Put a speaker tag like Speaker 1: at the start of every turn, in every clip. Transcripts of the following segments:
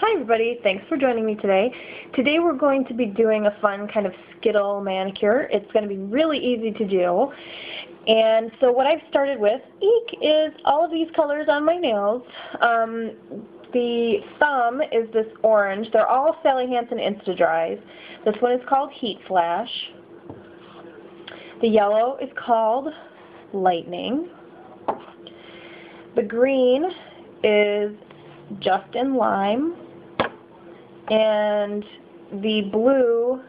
Speaker 1: Hi everybody, thanks for joining me today. Today we're going to be doing a fun kind of skittle manicure. It's going to be really easy to do. And so what I've started with, eek, is all of these colors on my nails. Um, the thumb is this orange. They're all Sally Hansen Insta-Dries. This one is called Heat Flash. The yellow is called Lightning. The green is Just in Lime and the blue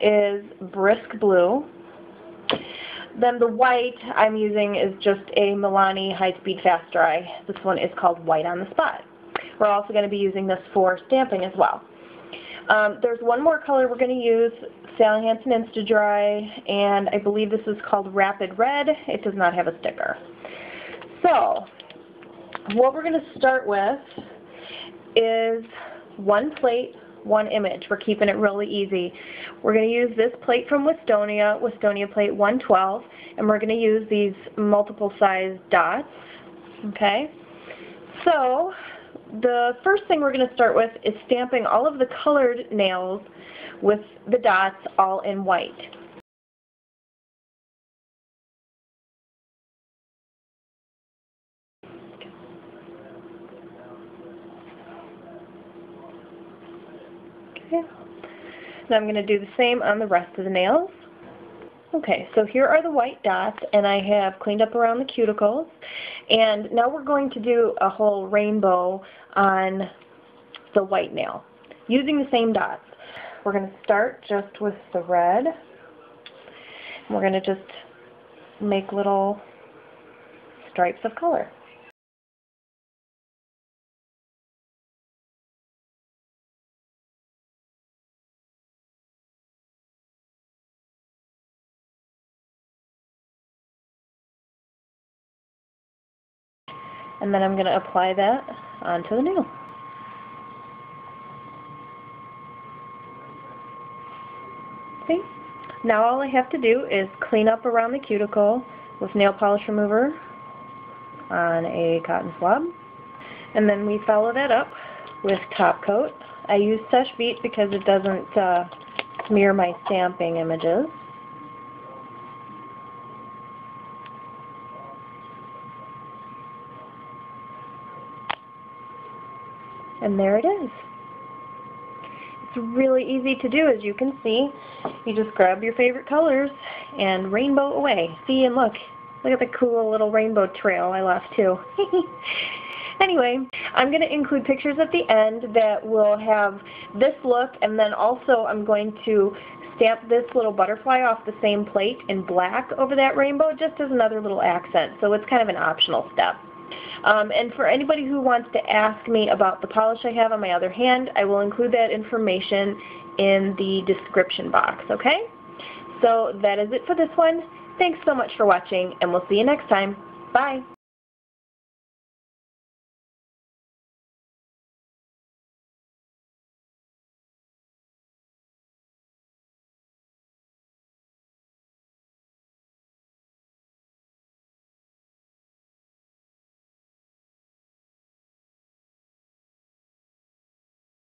Speaker 1: is Brisk Blue. Then the white I'm using is just a Milani High Speed Fast Dry. This one is called White on the Spot. We're also going to be using this for stamping as well. Um, there's one more color we're going to use, Sally Hansen Insta Dry, and I believe this is called Rapid Red. It does not have a sticker. So, what we're going to start with is one plate, one image. We're keeping it really easy. We're going to use this plate from Wistonia, Wistonia plate 112, and we're going to use these multiple size dots. Okay? So, the first thing we're going to start with is stamping all of the colored nails with the dots all in white. Okay. Now I'm going to do the same on the rest of the nails. Okay, so here are the white dots, and I have cleaned up around the cuticles. And now we're going to do a whole rainbow on the white nail using the same dots. We're going to start just with the red. We're going to just make little stripes of color. And then I'm going to apply that onto the nail. Okay, now all I have to do is clean up around the cuticle with nail polish remover on a cotton swab. And then we follow that up with top coat. I use Seche Vite because it doesn't uh, smear my stamping images. And there it is. It's really easy to do as you can see. You just grab your favorite colors and rainbow away. See and look. Look at the cool little rainbow trail I left too. anyway, I'm going to include pictures at the end that will have this look and then also I'm going to stamp this little butterfly off the same plate in black over that rainbow just as another little accent. So it's kind of an optional step. Um, and for anybody who wants to ask me about the polish I have on my other hand, I will include that information in the description box, okay? So that is it for this one. Thanks so much for watching, and we'll see you next time. Bye!